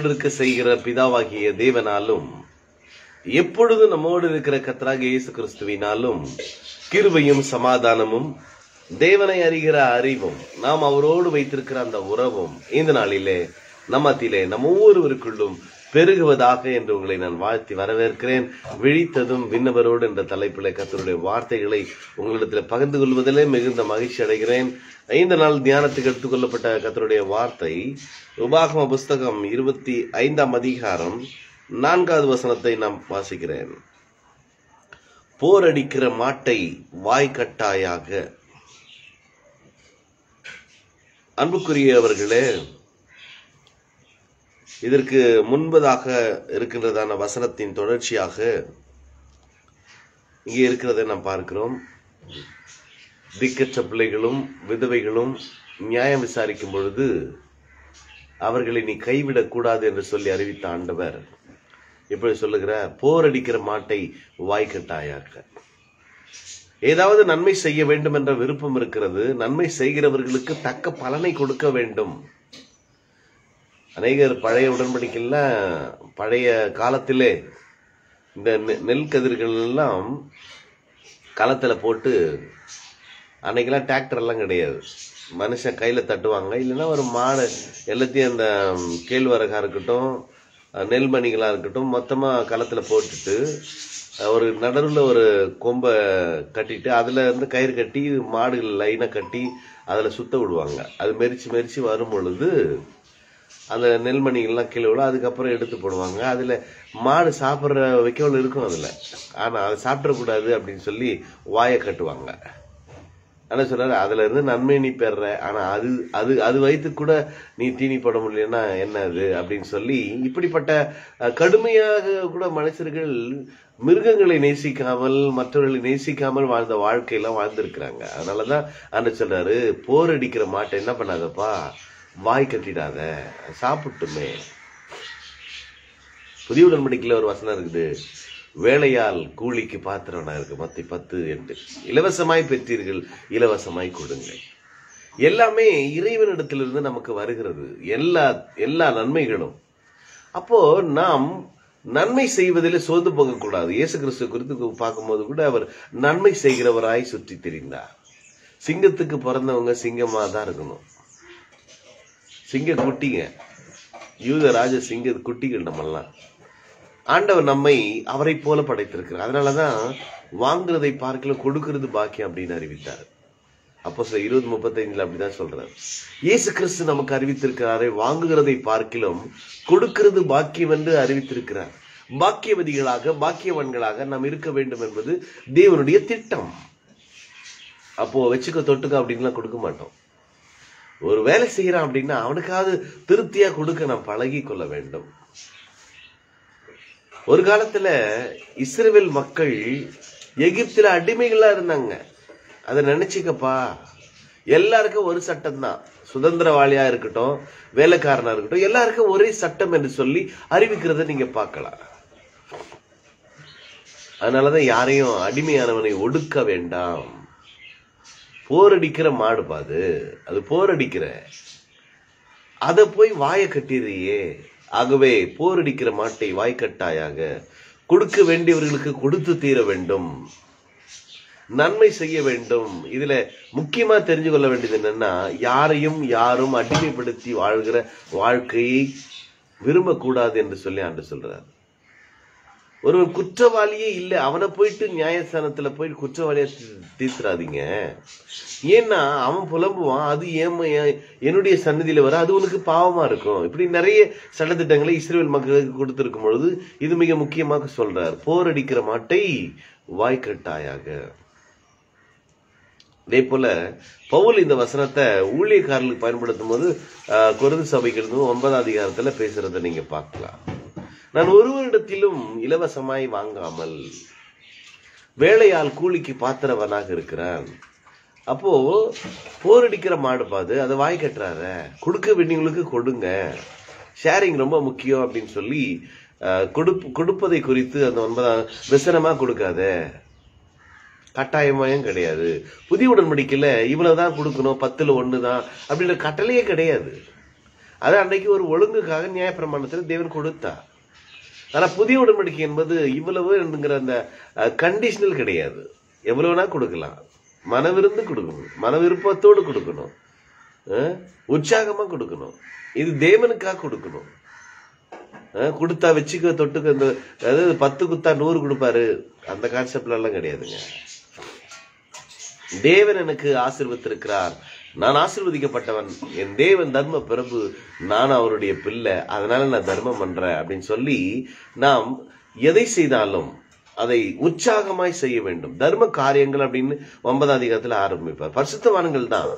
இருக்க செய்கிற பிதாவாகிய தேவனாலும் எப்பொழுது நம்மோடு இருக்கிற கத்தராக இயேசு கிறிஸ்துவினாலும் கிருபையும் சமாதானமும் தேவனை அறிகிற அறிவும் நாம் அவரோடு வைத்திருக்கிற அந்த உறவும் இந்த நாளிலே நம்மத்திலே நம்ம ஒவ்வொருவருக்குள்ளும் பெருகுவதாக என்று உங்களை நான் வாழ்த்தி வரவேற்கிறேன். விழித்ததும் விண்ணவரோடு என்ற தலைப்பில் கத்தருடைய வார்த்தைகளை உங்களிடத்தில் பகிர்ந்து கொள்வதிலே மிகுந்த மகிழ்ச்சி அடைகிறேன். ஐந்து நாள் தியானத்துக்கு எடுத்துக்கொள்ளப்பட்ட கத்தருடைய வார்த்தை உபாகம புஸ்தகம் இருபத்தி ஐந்தாம் அதிகாரம் நான்காவது வசனத்தை நாம் வாசிக்கிறேன். போரடிக்கிற மாட்டை வாய்க்கட்டாயாக அன்புக்குரியவர்களே இதற்கு முன்பதாக இருக்கின்றதான வசனத்தின் தொடர்ச்சியாக இங்கே இருக்கிறதை நாம் பார்க்கிறோம். திக்கற்ற பிள்ளைகளும் விதவைகளும் நியாயம் விசாரிக்கும் பொழுது அவர்களை நீ கைவிடக் கூடாது என்று சொல்லி அறிவித்த ஆண்டவர் இப்படி சொல்லுகிற போரடிக்கிற மாட்டை வாய்க்கட்டாயாக்க ஏதாவது நன்மை செய்ய வேண்டும் என்ற விருப்பம் இருக்கிறது. நன்மை செய்கிறவர்களுக்கு தக்க பலனை கொடுக்க வேண்டும். அநேகர் பழைய உடன்படிக்கையில் பழைய காலத்திலே இந்த நெ- நெல் கதிர்கள் எல்லாம் களத்தில் போட்டு அன்னைக்கெல்லாம் டிராக்டர் எல்லாம் கிடையாது. மனுஷன் கையில் தட்டுவாங்க. இல்லைன்னா ஒரு மாடு எல்லாத்தையும் அந்த கேழ்வரகாக இருக்கட்டும் நெல்மணிகளாக இருக்கட்டும் மொத்தமாக களத்தில் போட்டுட்டு ஒரு நடுவில் ஒரு கொம்பை கட்டிட்டு அதில் இருந்து கயிறு கட்டி மாடுகள் லைனை கட்டி அதில் சுத்த விடுவாங்க. அது மெரிச்சு மெரிச்சு வரும் பொழுது அந்த நெல்மணிகள்லாம் கீழே விழும் அதுக்கப்புறம் எடுத்து போடுவாங்க. அதில் மாடு சாப்பிட்ற வைக்கோல் இருக்கும் அதில். ஆனால் அதை சாப்பிடக்கூடாது அப்படின்னு சொல்லி வாயை கட்டுவாங்க. ஆனால் சொல்றாரு? அதுலேருந்து நன்மை நீ பெற ஆனால் அது அது அது வைத்து கூட நீ தீனி போட முடியலன்னா என்ன அது? அப்படின்னு சொல்லி இப்படிப்பட்ட கடுமையாக கூட மனுஷர்கள் மிருகங்களை நேசிக்காமல் மற்றவர்களை நேசிக்காமல் வாழ்ந்த வாழ்க்கையெல்லாம் வாழ்ந்திருக்கிறாங்க. அதனாலதான் ஆண்டு சொல்கிறாரு போர் அடிக்கிற மாட்டை என்ன பண்ணாதப்பா? வாய் கட்டிடாத சாப்பிட்டுமே. புதிய உடன்படிக்கையில் ஒரு வசனம் இருக்குது. வேலையால் கூலிக்கு பாத்திரவனா இருக்கு. மத்தி பத்து என்று. இலவசமாய் பெற்றீர்கள் இலவசமாய் கொடுங்கள். எல்லாமே இறைவனிடத்திலிருந்து நமக்கு வருகிறது. எல்லா எல்லா நன்மைகளும். அப்போ நாம் நன்மை செய்வதில் சோர்ந்து போகக்கூடாது. இயேசு கிறிஸ்து குறித்து பார்க்கும்போது கூட அவர் நன்மை செய்கிறவராய் சுற்றி தெரிந்தார். சிங்கத்துக்கு பிறந்தவங்க சிங்கமாக தான் இருக்கணும். சிங்க குட்டிங்க. யூதராஜ சிங்க குட்டிகள் நம்மெல்லாம். ஆண்டவர் நம்மை அவரை போல படைத்திருக்கிறார். அதனாலதான் வாங்குறதை பார்க்கல கொடுக்கிறது பாக்கியம் அப்படின்னு அறிவித்தார். அப்போ சில இருபது முப்பத்தைந்துல அப்படிதான் சொல்றாரு. இயேசு கிறிஸ்து நமக்கு அறிவித்திருக்கிறாரே வாங்குகிறதை பார்க்கிலும் கொடுக்கிறது பாக்கியம் என்று அறிவித்திருக்கிறார். பாக்கியவதிகளாக பாக்கியவன்களாக நாம் இருக்க வேண்டும் என்பது தேவனுடைய திட்டம். அப்போ வச்சுக்க தொட்டுக்க அப்படின்லாம் கொடுக்க மாட்டோம். ஒரு வேலை செய்யறான் அப்படின்னா அவனுக்காவது திருப்தியா கொடுக்க நாம் பழகி கொள்ள வேண்டும். ஒரு காலத்துல இஸ்ரேல் மக்கள் எகிப்தில அடிமைகளா இருந்தாங்க. அதை நினைச்சுக்கப்பா எல்லாருக்கும் ஒரு சட்டம் தான். சுதந்திரவாளியா இருக்கட்டும் வேலைக்காரனா இருக்கட்டும் எல்லாருக்கும் ஒரே சட்டம் என்று சொல்லி அறிவிக்கிறத நீங்க பார்க்கலாம். அதனாலதான் யாரையும் அடிமையானவனை ஒடுக்க வேண்டாம். போரடிக்கிற மாடு பாது. அது போரடிக்கிற. அதை போய் வாயை கட்டிடுறியே ஆகவே போரடிக்கிற மாட்டை வாய்க்கட்டாயாக கொடுக்க வேண்டியவர்களுக்கு கொடுத்து தீர வேண்டும். நன்மை செய்ய வேண்டும். இதுல முக்கியமா தெரிஞ்சு கொள்ள வேண்டியது என்னன்னா யாரையும் யாரும் அடிமைப்படுத்தி வாழ்கிற வாழ்க்கையை விரும்பக்கூடாது என்று சொல்லி ஆண்டு சொல்றார். ஒருவன் குற்றவாளியே இல்லை அவனை போயிட்டு நியாயஸ்தானத்துல போய் குற்றவாளியா தீர்த்துறாதீங்க. ஏன்னா அவன் புலம்புவான் அது ஏன் என்னுடைய சன்னதியில வர அது உனக்கு பாவமா இருக்கும். இப்படி நிறைய சட்டத்திட்டங்களை இஸ்ரேல் மக்களுக்கு கொடுத்துருக்கும் பொழுது இது மிக முக்கியமாக சொல்றார். போரடிக்கிற மாட்டை வாய்க்கட்டாயாக இதே போல பவுல் இந்த வசனத்தை ஊழியக்காரர்களுக்கு பயன்படுத்தும் போது குருது சபைக்கு ஒன்பதாம் அதிகாரத்துல பேசுறதை நீங்க பார்க்கலாம். நான் ஒருவரிடத்திலும் இலவசமாய் வாங்காமல் வேலையால் கூலிக்கு பாத்திரவனாக இருக்கிறான். அப்போ போரடிக்கிற மாடு பாது அதை வாய் கட்டுறார. கொடுக்க வேண்டியவங்களுக்கு கொடுங்க. ஷேரிங் ரொம்ப முக்கியம் அப்படின்னு சொல்லி கொடுப்பு கொடுப்பதை குறித்து அந்த ஒன்பதாம் விசனமா கொடுக்காத. கட்டாயமாயும் கிடையாது. புதிய உடன்படிக்கையில் இவ்வளவுதான் கொடுக்கணும் பத்துல தான் அப்படின்ற கட்டளையே கிடையாது. அது அன்னைக்கு ஒரு ஒழுங்குக்காக நியாயப்பிரமாணத்தில் தேவன் கொடுத்தா. ஆனா புதிய உடன்படிக்கை என்பது இவ்வளவு என்கிற அந்த கண்டிஷனல் கிடையாது. எவ்வளவுனா கொடுக்கலாம். மனவிருந்து கொடுக்கணும். மன விருப்பத்தோடு கொடுக்கணும். அஹ், உற்சாகமா கொடுக்கணும். இது தேவனுக்காக கொடுக்கணும். கொடுத்தா வச்சுக்க தொட்டுக்க இந்த அதாவது பத்து குத்தா நூறு கொடுப்பாரு. அந்த கான்செப்ட்லாம் கிடையாதுங்க. தேவன் எனக்கு ஆசீர்வத்திருக்கிறார். நான் ஆசிர்வதிக்கப்பட்டவன். என் தேவன் தர்ம பிரபு நான் அவருடைய பிள்ளை. அதனால நான் தர்மம் பண்றேன் அப்படின்னு சொல்லி நாம் எதை செய்தாலும் அதை உற்சாகமாய் செய்ய வேண்டும். தர்ம காரியங்கள் அப்படின்னு ஒன்பதாம் அதிகாரத்தில் ஆரம்பிப்பார். பரிசுத்தவான்கள் தான்.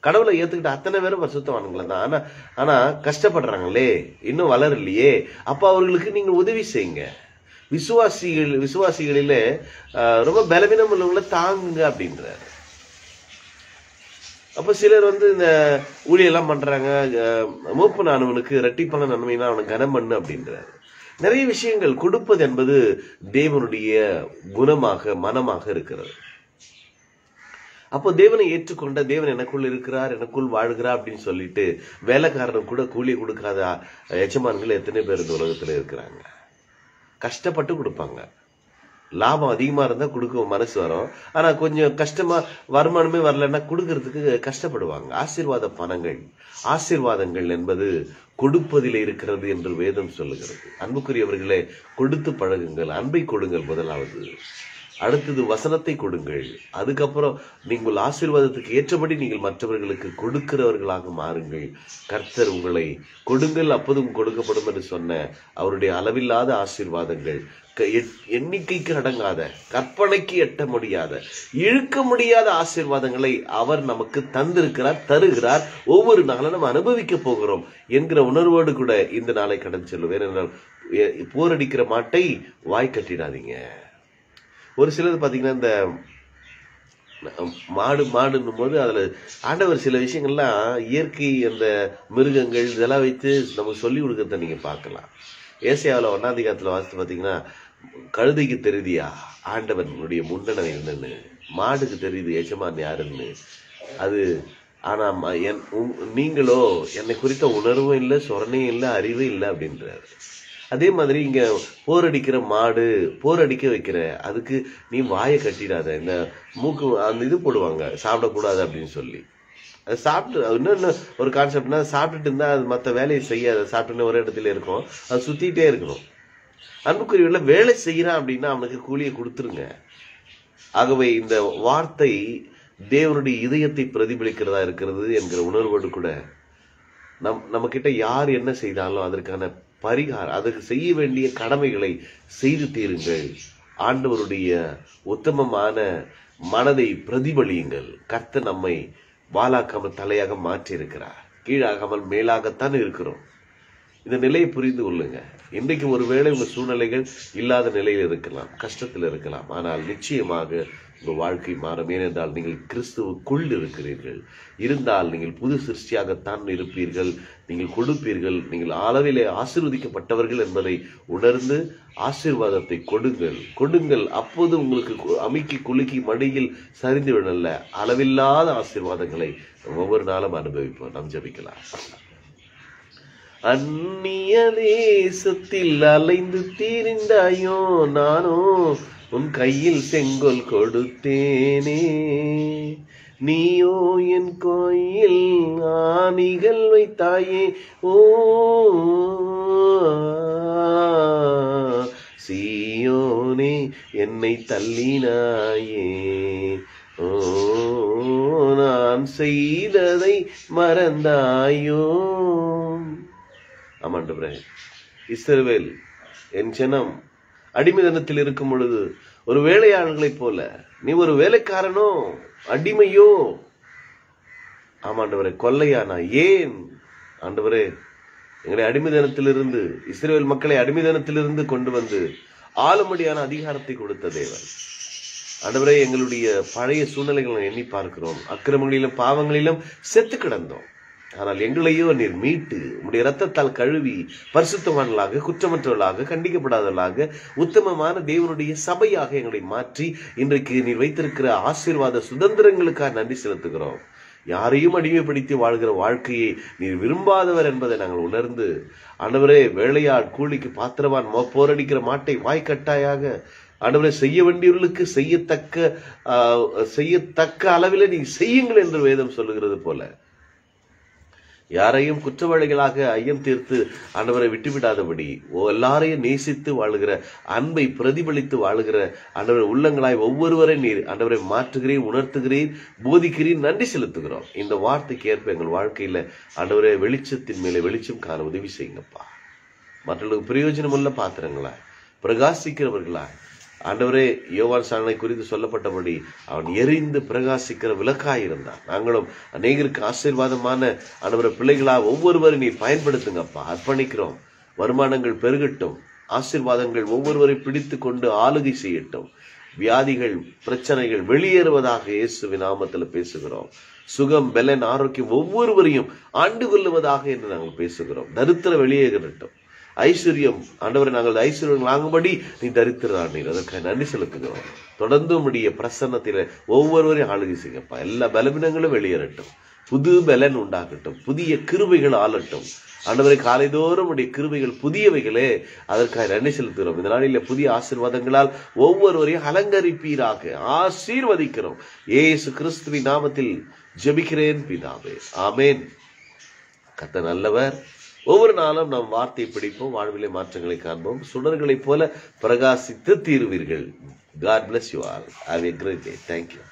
கடவுளை ஏத்துக்கிட்ட அத்தனை பேரும் பரிசுத்தவான்கள் தான். ஆனா ஆனா கஷ்டப்படுறாங்களே. இன்னும் வளரலையே. அப்ப அவர்களுக்கு நீங்க உதவி செய்யுங்க. விசுவாசிகள் விசுவாசிகளில ரொம்ப பலவீனம் உள்ளவங்களை தாங்குங்க அப்படின்றாரு. அப்போ சிலர் வந்து இந்த ஊழியெல்லாம் பண்ணுறாங்க மூப்பன் மூப்பு ரெட்டிப்பான நன்மைனா அவனுக்கு கனம் பண்ணு அப்படின்றாரு. நிறைய விஷயங்கள் கொடுப்பது என்பது தேவனுடைய குணமாக மனமாக இருக்கிறது. அப்போ தேவனை ஏற்றுக்கொண்ட தேவன் எனக்குள் இருக்கிறார் எனக்குள் வாழ்கிறார் அப்படின்னு சொல்லிட்டு வேலைக்காரனுக்கு கூட கூலி கொடுக்காத எஜமான்கள் எத்தனை பேர் இந்த உலகத்தில் இருக்கிறாங்க? கஷ்டப்பட்டு கொடுப்பாங்க. லாபம் அதிகமா இருந்தா கொடுக்க மனசு வரும். ஆனா கொஞ்சம் கஷ்டமா வருமானமே வரலன்னா கொடுக்கறதுக்கு கஷ்டப்படுவாங்க. ஆசீர்வாத பணங்கள். ஆசீர்வாதங்கள் என்பது கொடுப்பதில் இருக்கிறது என்று வேதம் சொல்லுகிறது. அன்புக்குரியவர்களே கொடுத்து பழகுங்கள். அன்பை கொடுங்கள் முதலாவது. அடுத்தது வசனத்தை கொடுங்கள். அதுக்கப்புறம் நீங்கள் ஆசீர்வாதத்துக்கு ஏற்றபடி நீங்கள் மற்றவர்களுக்கு கொடுக்கிறவர்களாக மாறுங்கள். கர்த்தர் உங்களை கொடுங்கள் அப்போதும் கொடுக்கப்படும் என்று சொன்ன அவருடைய அளவில்லாத ஆசீர்வாதங்கள். க- எண்ணிக்கைக்கு அடங்காத கற்பனைக்கு எட்ட முடியாத இழுக்க முடியாத ஆசீர்வாதங்களை அவர் நமக்கு தந்திருக்கிறார் தருகிறார். ஒவ்வொரு நாளும் நம்ம அனுபவிக்க போகிறோம் என்கிற உணர்வோடு கூட இந்த நாளை கடந்து செல்லுவேன். என்றால் போரடிக்கிற மாட்டை வாய் கட்டிடாதீங்க. ஒரு சிலது பார்த்தீங்கன்னா இந்த மாடு மாடுன்னும் போது அதில் ஆண்டவர் சில விஷயங்கள்லாம் இயற்கை அந்த மிருகங்கள் இதெல்லாம் வைத்து நமக்கு சொல்லி கொடுக்கறத நீங்கள் பார்க்கலாம். ஏசியாவில் ஒன்னாதிகாரத்தில் வாசித்து பார்த்தீங்கன்னா கழுதைக்கு தெரியுதியா? ஆண்டவனுடைய முண்டனை என்னன்னு. மாடுக்கு தெரியுது எஜமான் யாருன்னு. அது ஆனால் ம- என் நீங்களோ என்னை குறித்த உணர்வும் இல்லை சொரணையும் இல்லை அறிவும் இல்லை அப்படின்றாரு. அதே மாதிரி இங்கே போர் அடிக்கிற மாடு போர் அடிக்க வைக்கிற அதுக்கு நீ வாயை கட்டிடாத. இந்த மூக்கு அந்த இது போடுவாங்க சாப்பிடக்கூடாது அப்படின்னு சொல்லி. அது சாப்பிட்டு இன்னொன்று ஒரு கான்செப்ட்னா சாப்பிட்டுட்டு இருந்தால் அது மற்ற வேலையை செய்யாத. சாப்பிட்டுன்னு ஒரு இடத்துல இருக்கும். அது சுற்றிக்கிட்டே இருக்கணும். அன்புக்குரியவில் வேலை செய்கிறான் அப்படின்னா அவனுக்கு கூலியை கொடுத்துருங்க. ஆகவே இந்த வார்த்தை தேவனுடைய இதயத்தை பிரதிபலிக்கிறதா இருக்கிறது என்கிற உணர்வோடு கூட நம் நம்ம கிட்ட யார் என்ன செய்தாலும் அதற்கான பரிகாரம் அதுக்கு செய்ய வேண்டிய கடமைகளை செய்து தீருங்கள். ஆண்டவருடைய உத்தமமான மனதை பிரதிபலியுங்கள். கர்த்த நம்மை வாலாக்காமல் தலையாக மாற்றி இருக்கிறார் கீழாகாமல் மேலாகத்தான் இருக்கிறோம். இந்த நிலையை புரிந்து கொள்ளுங்க. இன்றைக்கு ஒருவேளை உங்கள் சூழ்நிலைகள் இல்லாத நிலையில் இருக்கலாம் கஷ்டத்தில் இருக்கலாம். ஆனால் நிச்சயமாக உங்கள் வாழ்க்கை மாறும். ஏனென்றால் நீங்கள் கிறிஸ்துவுக்குள் இருக்கிறீர்கள். இருந்தால் நீங்கள் புது சிருஷ்டியாகத்தான் இருப்பீர்கள். நீங்கள் கொடுப்பீர்கள். நீங்கள் அளவிலே ஆசிர்வதிக்கப்பட்டவர்கள் என்பதை உணர்ந்து ஆசீர்வாதத்தை கொடுங்கள். கொடுங்கள். அப்போது உங்களுக்கு அமைக்கி அமுக்கி குலுக்கி மடியில் சரிந்து விடல அளவில்லாத ஆசீர்வாதங்களை ஒவ்வொரு நாளும் அனுபவிப்போம். நாம் ஜபிக்கலாம். அந்நிய தேசத்தில் அலைந்து தீரிந்தாயோ நானோ உன் கையில் செங்கோல் கொடுத்தேனே. நீயோ என் கோயில் ஆணிகள் வைத்தாயே. ஓ சீயோனே என்னை தள்ளினாயே. ஓ நான் செய்ததை மறந்தாயோ. ஆமாண்டு ஆமாண்டவரே இஸ்ரவேல் என் ஜனம் அடிமைதனத்தில் இருக்கும் பொழுது ஒரு வேலையாளர்களைப் போல நீ ஒரு வேலைக்காரனோ அடிமையோ? ஆமாண்டவரே கொல்லையானா ஏன்? ஆண்டவரே எங்களை அடிமைதனத்திலிருந்து இஸ்ரேல் மக்களை அடிமைதனத்திலிருந்து கொண்டு வந்து ஆளுமடியான அதிகாரத்தை கொடுத்த தேவன். ஆண்டவரே எங்களுடைய பழைய சூழ்நிலைகளை எண்ணி பார்க்கிறோம். அக்கிரமங்களிலும் பாவங்களிலும் செத்து கிடந்தோம். ஆனால் எங்களையோ நீர் மீட்டு உம்முடைய ரத்தத்தால் கழுவி பரிசுத்தவான்களாக குற்றமற்றவர்களாக கண்டிக்கப்படாதவர்களாக உத்தமமான தேவனுடைய சபையாக எங்களை மாற்றி இன்றைக்கு நீர் வைத்திருக்கிற ஆசீர்வாத சுதந்திரங்களுக்காக நன்றி செலுத்துகிறோம். யாரையும் அடிமைப்படுத்தி வாழ்கிற வாழ்க்கையை நீர் விரும்பாதவர் என்பதை நாங்கள் உணர்ந்து ஆண்டவரே வேலையாள் கூலிக்கு பாத்திரவான் போரடிக்கிற மாட்டை வாய்க்கட்டாயாக ஆண்டவரே செய்ய வேண்டியவர்களுக்கு செய்யத்தக்க செய்யத்தக்க அளவில் நீ செய்யுங்கள் என்று வேதம் சொல்லுகிறது போல. யாரையும் குற்றவாளிகளாக ஐயம் தீர்த்து ஆண்டவரை விட்டுவிடாதபடி ஓ எல்லாரையும் நேசித்து வாழுகிற அன்பை பிரதிபலித்து வாழுகிற ஆண்டவரை உள்ளங்களாய் ஒவ்வொருவரை நீர் ஆண்டவரை மாற்றுகிறீர் உணர்த்துகிறீர் போதிக்கிறீர் நன்றி செலுத்துகிறோம். இந்த வார்த்தைக்கு ஏற்ப எங்கள் வாழ்க்கையில ஆண்டவரை வெளிச்சத்தின் மேலே வெளிச்சம் காண உதவி செய்யுங்கப்பா. மற்றவர்களுக்கு பிரயோஜனமுள்ள பாத்திரங்களா பிரகாசிக்கிறவர்களா ஆண்டவரே யோவான் சாணனை குறித்து சொல்லப்பட்டபடி அவன் எரிந்து பிரகாசிக்கிற விளக்காக இருந்தான். நாங்களும் அநேகருக்கு ஆசீர்வாதமான ஆண்டவரை பிள்ளைகளா ஒவ்வொருவரும் நீ பயன்படுத்துங்கப்பா அர்ப்பணிக்கிறோம். வருமானங்கள் பெருகட்டும். ஆசீர்வாதங்கள் ஒவ்வொருவரை பிடித்து கொண்டு ஆளுகை செய்யட்டும். வியாதிகள் பிரச்சனைகள் வெளியேறுவதாக இயேசுவின் நாமத்தில் பேசுகிறோம். சுகம் பெலன் ஆரோக்கியம் ஒவ்வொருவரையும் ஆண்டு கொள்ளுவதாக என்று நாங்கள் பேசுகிறோம். தரித்திர வெளியேறட்டும். ஐஸ்வர்யம். ஆண்டவரை நாங்கள் ஐஸ்வர்யம் வாங்கும்படி நீ தரித்திரானீர் அதற்காக நன்றி செலுத்துகிறோம். தொடர்ந்து உடைய பிரசன்னத்தில ஒவ்வொருவரையும் ஆளுகை செய்யப்பா எல்லா பலவீனங்களும் வெளியேறட்டும். புது பலன் உண்டாகட்டும். புதிய கிருபைகள் ஆளட்டும். ஆண்டவரை காலைதோறும் உடைய கிருபைகள் புதியவைகளே அதற்காக நன்றி செலுத்துகிறோம். இந்த நாளில் புதிய ஆசீர்வாதங்களால் ஒவ்வொருவரையும் அலங்கரிப்பீராக. ஆசீர்வதிக்கிறோம். ஏசு கிறிஸ்துவின் நாமத்தில் ஜெபிக்கிறேன் பிதாவே. ஆமேன். கத்த நல்லவர். ஒவ்வொரு நாளும் நாம் வார்த்தை பிடிப்போம் வாழ்விலை மாற்றங்களை காண்போம். சுடர்களைப் போல பிரகாசித்து தீருவீர்கள். God bless you all have a great day thank you